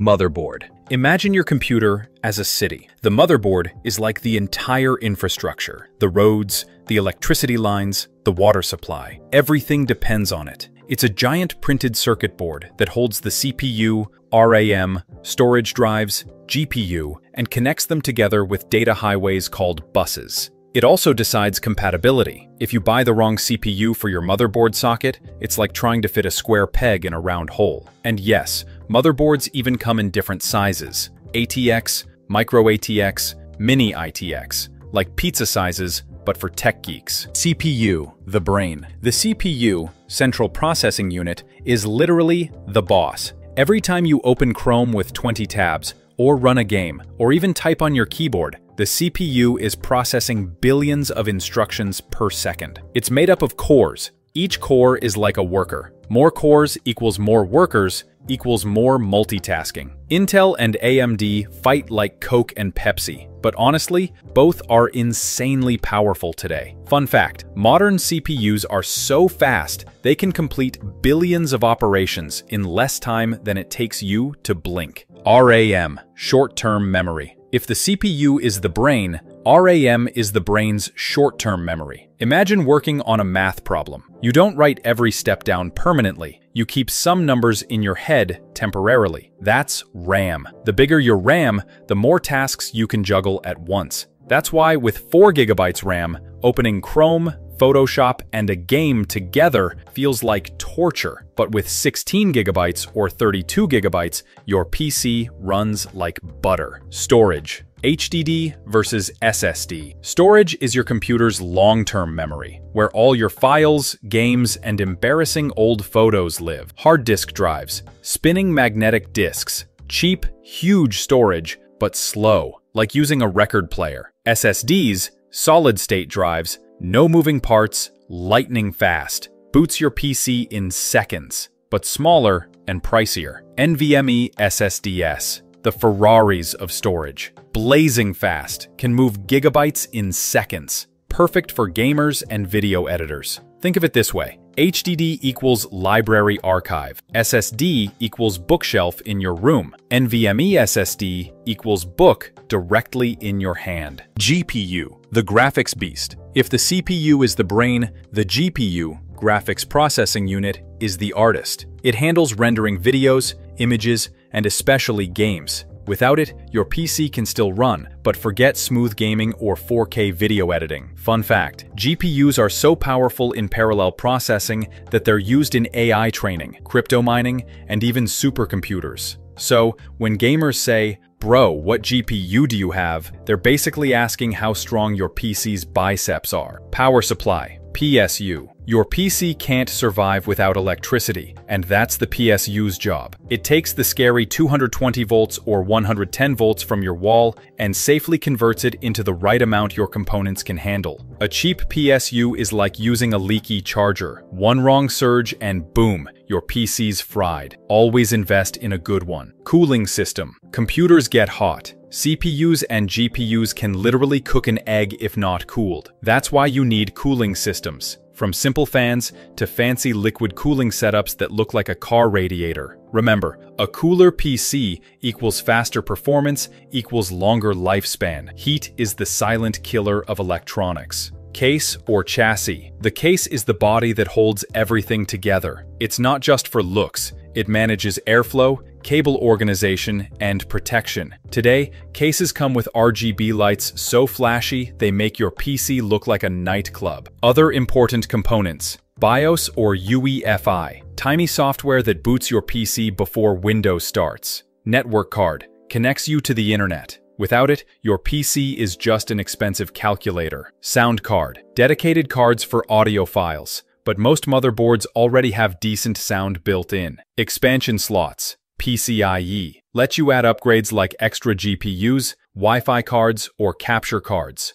Motherboard. Imagine your computer as a city. The motherboard is like the entire infrastructure. The roads, the electricity lines, the water supply. Everything depends on it. It's a giant printed circuit board that holds the CPU, RAM, storage drives, GPU, and connects them together with data highways called buses. It also decides compatibility. If you buy the wrong CPU for your motherboard socket, it's like trying to fit a square peg in a round hole. And yes, motherboards even come in different sizes. ATX, Micro ATX, Mini ITX, like pizza sizes, but for tech geeks. CPU, the brain. The CPU, Central Processing Unit, is literally the boss. Every time you open Chrome with 20 tabs, or run a game, or even type on your keyboard, the CPU is processing billions of instructions per second. It's made up of cores. Each core is like a worker. More cores equals more workers equals more multitasking. Intel and AMD fight like Coke and Pepsi, but honestly, both are insanely powerful today. Fun fact, modern CPUs are so fast, they can complete billions of operations in less time than it takes you to blink. RAM, short-term memory. If the CPU is the brain, RAM is the brain's short-term memory. Imagine working on a math problem. You don't write every step down permanently. You keep some numbers in your head temporarily. That's RAM. The bigger your RAM, the more tasks you can juggle at once. That's why with 4 gigabytes RAM, opening Chrome, Photoshop, and a game together feels like torture. But with 16 gigabytes or 32 gigabytes, your PC runs like butter. Storage. HDD versus SSD. Storage is your computer's long-term memory, where all your files, games, and embarrassing old photos live. Hard disk drives. Spinning magnetic disks. Cheap, huge storage, but slow, like using a record player. SSDs, solid-state drives, no moving parts, lightning fast. Boots your PC in seconds, but smaller and pricier. NVMe SSDs, the Ferraris of storage. Blazing fast, can move gigabytes in seconds. Perfect for gamers and video editors. Think of it this way. HDD equals library archive. SSD equals bookshelf in your room. NVMe SSD equals book directly in your hand. GPU, the graphics beast. If the CPU is the brain, the GPU, graphics processing unit, is the artist. It handles rendering videos, images, and especially games. Without it, your PC can still run, but forget smooth gaming or 4K video editing. Fun fact, GPUs are so powerful in parallel processing that they're used in AI training, crypto mining, and even supercomputers. So, when gamers say, Bro, what GPU do you have? They're basically asking how strong your PC's biceps are. Power supply, PSU. Your PC can't survive without electricity, and that's the PSU's job. It takes the scary 220 volts or 110 volts from your wall and safely converts it into the right amount your components can handle. A cheap PSU is like using a leaky charger. One wrong surge and boom, your PC's fried. Always invest in a good one. Cooling system. Computers get hot. CPUs and GPUs can literally cook an egg if not cooled. That's why you need cooling systems. From simple fans to fancy liquid cooling setups that look like a car radiator. Remember, a cooler PC equals faster performance equals longer lifespan. Heat is the silent killer of electronics. Case or chassis. The case is the body that holds everything together. It's not just for looks. It manages airflow, cable organization, and protection. Today, cases come with RGB lights so flashy they make your PC look like a nightclub. Other important components. BIOS or UEFI, tiny software that boots your PC before Windows starts. Network card, connects you to the internet. Without it, your PC is just an expensive calculator. Sound card, dedicated cards for audio files, but most motherboards already have decent sound built in. Expansion slots, PCIe, let you add upgrades like extra GPUs, Wi-Fi cards, or capture cards.